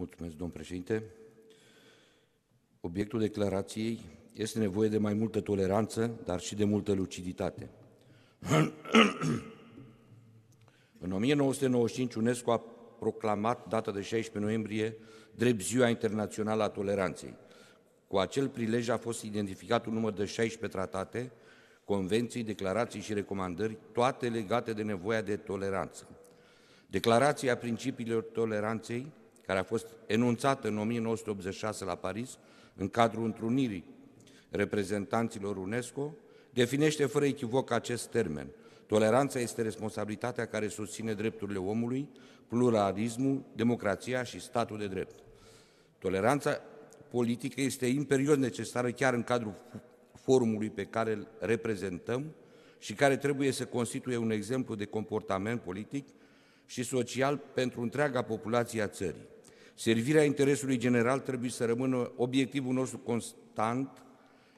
Mulțumesc, domn președinte. Obiectul declarației este nevoie de mai multă toleranță, dar și de multă luciditate. În 1995, UNESCO a proclamat data de 16 noiembrie drept Ziua Internațională a Toleranței. Cu acel prilej a fost identificat un număr de 16 tratate, convenții, declarații și recomandări, toate legate de nevoia de toleranță. Declarația principiilor toleranței, care a fost enunțată în 1986 la Paris, în cadrul întrunirii reprezentanților UNESCO, definește fără echivoc acest termen. Toleranța este responsabilitatea care susține drepturile omului, pluralismul, democrația și statul de drept. Toleranța politică este imperios necesară chiar în cadrul forumului pe care îl reprezentăm și care trebuie să constituie un exemplu de comportament politic și social pentru întreaga populație a țării. Servirea interesului general trebuie să rămână obiectivul nostru constant,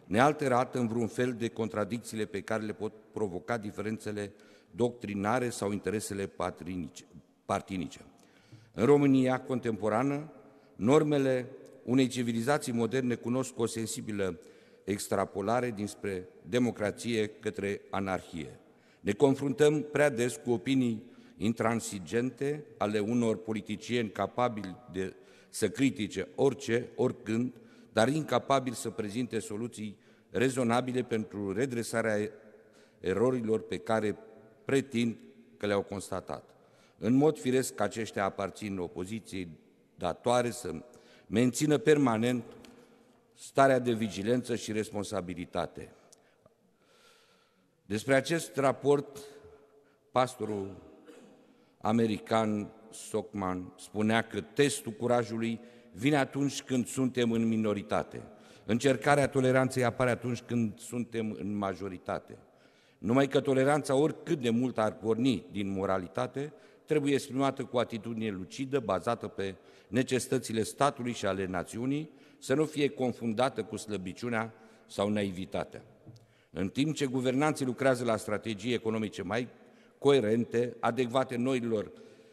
nealterat în vreun fel de contradicțiile pe care le pot provoca diferențele doctrinare sau interesele partinice. În România contemporană, normele unei civilizații moderne cunosc o sensibilă extrapolare dinspre democrație către anarhie. Ne confruntăm prea des cu opinii intransigente ale unor politicieni capabili de să critique orice, oricând, dar incapabili să prezinte soluții rezonabile pentru redresarea erorilor pe care pretind că le-au constatat. În mod firesc, aceștia aparțin opoziției datoare să mențină permanent starea de vigilență și responsabilitate. Despre acest raport, pastorul american Stockman spunea că testul curajului vine atunci când suntem în minoritate. Încercarea toleranței apare atunci când suntem în majoritate. Numai că toleranța, oricât de mult ar porni din moralitate, trebuie exprimată cu atitudine lucidă, bazată pe necesitățile statului și ale națiunii, să nu fie confundată cu slăbiciunea sau naivitatea. În timp ce guvernanții lucrează la strategii economice mai coerente, adecvate noilor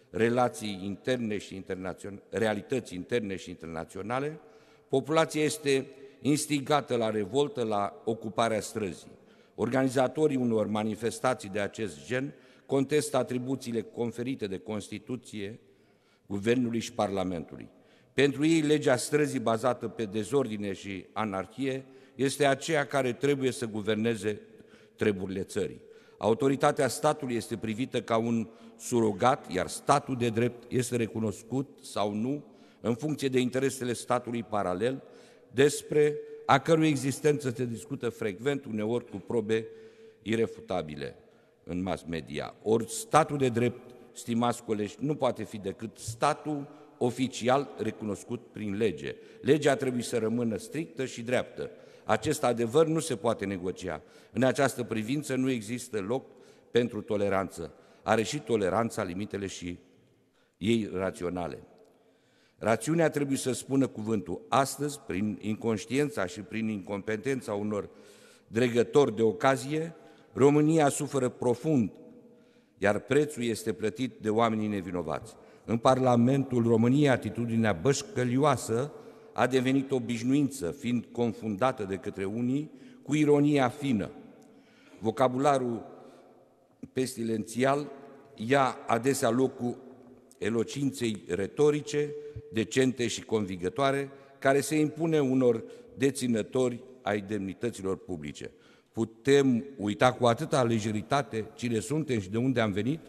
relații interne și internaționale, realități interne și internaționale, populația este instigată la revoltă, la ocuparea străzii. Organizatorii unor manifestații de acest gen contestă atribuțiile conferite de Constituție Guvernului și Parlamentului. Pentru ei, legea străzii bazată pe dezordine și anarhie este aceea care trebuie să guverneze treburile țării. Autoritatea statului este privită ca un surogat, iar statul de drept este recunoscut sau nu în funcție de interesele statului paralel, despre a cărui existență se discută frecvent, uneori cu probe irefutabile în mass media. Ori statul de drept, stimați colegi, nu poate fi decât statul oficial recunoscut prin lege. Legea trebuie să rămână strictă și dreaptă. Acest adevăr nu se poate negocia. În această privință nu există loc pentru toleranță. Are și toleranța limitele și ei raționale. Rațiunea trebuie să spună cuvântul. Astăzi, prin inconștiența și prin incompetența unor dregători de ocazie, România suferă profund, iar prețul este plătit de oamenii nevinovați. În Parlamentul României, atitudinea bășcălioasă a devenit obișnuință, fiind confundată de către unii cu ironia fină. Vocabularul pestilențial ia adesea locul elocinței retorice, decente și convigătoare, care se impune unor deținători ai demnităților publice. Putem uita cu atâta lejeritate cine suntem și de unde am venit?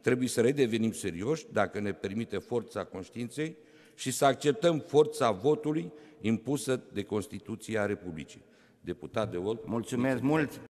Trebuie să redevenim serioși, dacă ne permite forța conștiinței, și să acceptăm forța votului impusă de Constituția Republicii. Deputat de Volt. Mulțumesc mult!